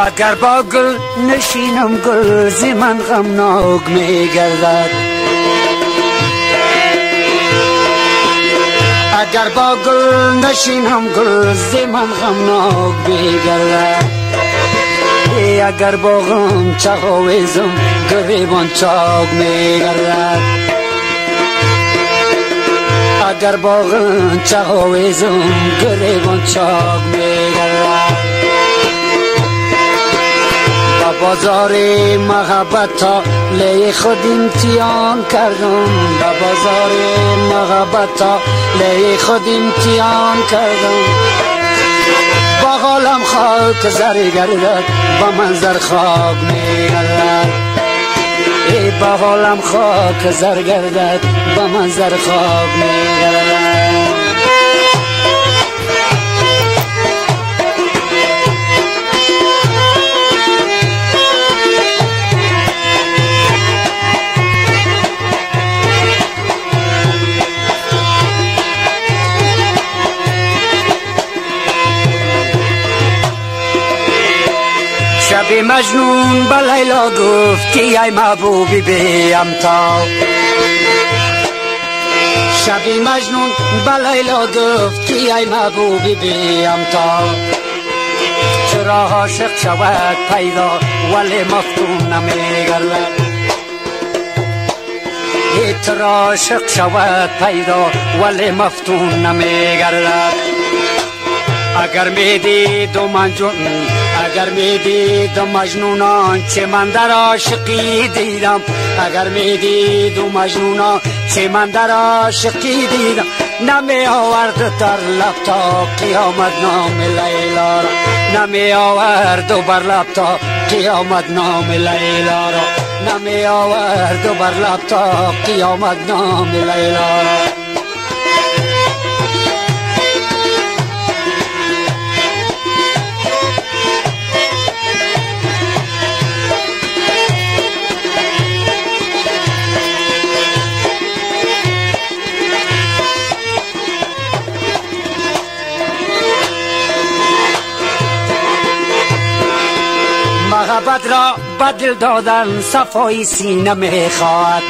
اگر با گل نشینم گل زی من غمناک می گردد اگر با گل نشینم گل زی من غمناک می گردد اگر با غم چاویزم گریبان چاک می گردد اگر با غم چاویزم گریبان چاک می بازار محبت ها لی خود امتیان کردم. به بازار محبت ها لی خود امتیان کردم. با حالم خاک زر گردد با منظر خاک میگردد. ای با حالم خاک زر گردد با منظر خاک میگردد. شب مجنون به لیلا گفت که ای محبوبی بیم تا شب مجنون به لیلا گفت که ای محبوبی بیم تا چرا عاشق شود پیدا ولی مفتون نمیگردد چرا عاشق شود پیدا ولی مفتون نمیگردد اگر میدی دو من جون اگر می‌دید مجنونان چه من در عاشقی دیدم. اگر می‌دید مجنونان چه من در عاشقی دیدم. نمی آورد در لب تا قیامت نام لیلا را. نمی آورد بر لب تا قیامت نام لیلا را. نمی آورد بر لب تا قیامت نام لیلا را. محبت را بدل دادن صفای سینه می‌خواد.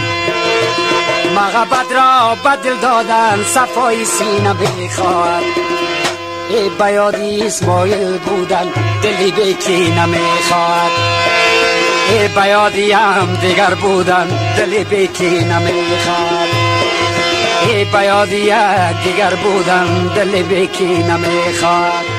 محبت را بدل دادن صفای سینه می‌خواد. ای بیادی اسمایل بودن دلی بکی نمی‌خواد ای بیادی هم دیگر بودن دلی بکی نمی‌خواد ای بیادی دیگر بودن دلی بکی نمی‌خواد